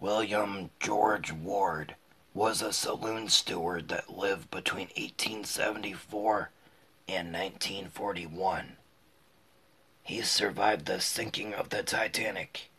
William George Ward was a saloon steward that lived between 1874 and 1941. He survived the sinking of the Titanic